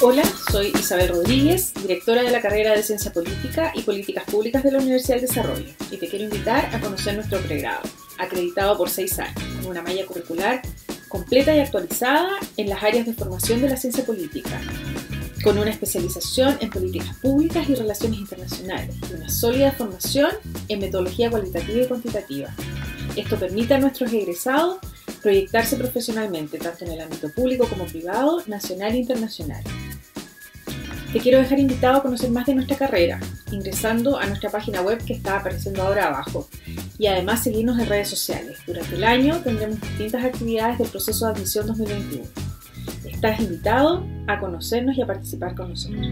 Hola, soy Isabel Rodríguez, directora de la carrera de Ciencia Política y Políticas Públicas de la Universidad del Desarrollo, y te quiero invitar a conocer nuestro pregrado, acreditado por seis años, con una malla curricular completa y actualizada en las áreas de formación de la ciencia política, con una especialización en políticas públicas y relaciones internacionales, y una sólida formación en metodología cualitativa y cuantitativa. Esto permite a nuestros egresados proyectarse profesionalmente, tanto en el ámbito público como privado, nacional e internacional. Te quiero dejar invitado a conocer más de nuestra carrera, ingresando a nuestra página web que está apareciendo ahora abajo, y además seguirnos en redes sociales. Durante el año tendremos distintas actividades del proceso de admisión 2021. Estás invitado a conocernos y a participar con nosotros.